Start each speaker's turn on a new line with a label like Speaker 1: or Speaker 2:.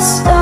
Speaker 1: stars